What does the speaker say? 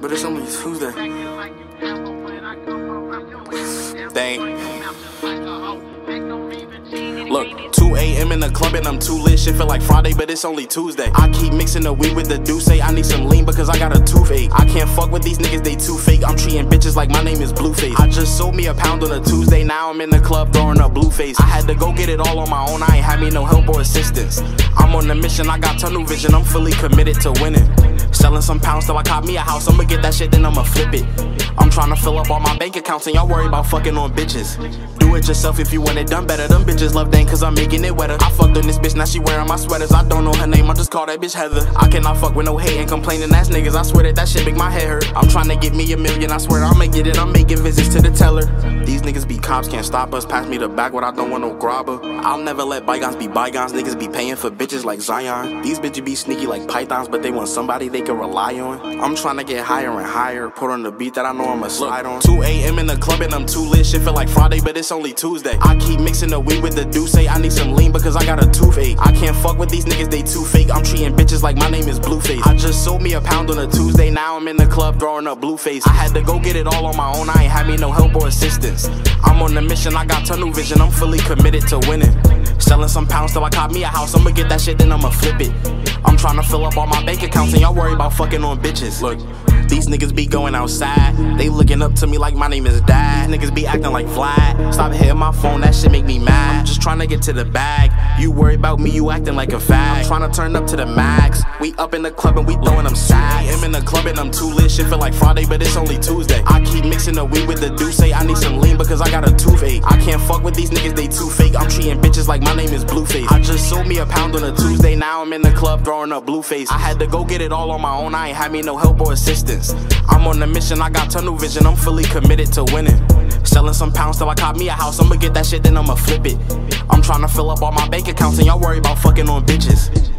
But it's only Tuesday. Dang. Look, 2 a.m. in the club and I'm too lit. Shit feel like Friday, but it's only Tuesday. I keep mixing the weed with the Douce. I need some lean because I got a toothache. I can't fuck with these niggas, they too fake. I'm treating bitches like my name is Blueface. I just sold me a pound on a Tuesday. Now I'm in the club throwing up Blueface. I had to go get it all on my own. I ain't had me no help or assistance. I'm on a mission, I got tunnel vision. I'm fully committed to winning. Selling some pounds till I cop me a house. I'ma get that shit, then I'ma flip it. I'm trying to fill up all my bank accounts, and y'all worry about fucking on bitches. Do it yourself if you want it done better. Them bitches love dang, cause I'm making it wetter. I fucked on this bitch, now she wearing my sweaters. I don't know her name, I just call that bitch Heather. I cannot fuck with no hate and complaining ass niggas. I swear that that shit make my head hurt. I'm trying to get me a million, I swear I'ma get it. I'm making visits to the teller. These niggas be cops, can't stop us. Pass me the Backwood, I don't want no Grabba. I'll never let bygones be bygones. Niggas be paying for bitches like Zion. These bitches be sneaky like pythons, but they want somebody they can rely on. I'm trying to get higher and higher. Put on the beat that I know I'ma slide on. 2 a.m. in the club and I'm too lit. Shit feel like Friday, but it's only Tuesday. I keep mixing the weed with the Douce. I need some lean because I got a toothache. I can't fuck with these niggas, they too fake. I'm treating bitches like my name is Blueface. I just sold me a pound on a Tuesday. Now I'm in the club throwing up Blueface. I had to go get it all on my own. I ain't had me no help or assistance. I'm on a mission, I got tunnel vision. I'm fully committed to winning. Selling some pounds till I cop me a house. I'ma get that shit, then I'ma flip it. I'm trying to fill up all my bank accounts, and y'all worry about fucking on bitches. Look. These niggas be going outside. They looking up to me like my name is Dad. Niggas be acting like Vlad. Stop hitting my phone, that shit make me mad. I'm just trying to get to the bag. You worry about me, you acting like a fag. I'm trying to turn up to the max. We up in the club and we throwing them sags. I'm in the club and I'm too lit. Shit feel like Friday, but it's only Tuesday. I keep mixing the weed with the Douce. I need some lean because I got a toothache. I can't fuck with these niggas, they too fake. I'm treating bitches like my name is Blueface. I just sold me a pound on a Tuesday. Now I'm in the club throwing up Blueface. I had to go get it all on my own. I ain't had me no help or assistance. I'm on a mission, I got tunnel vision. I'm fully committed to winning. Selling some pounds till I cop me a house. I'ma get that shit, then I'ma flip it. I'm trying to fill up all my bank accounts, and y'all worry about fucking on bitches.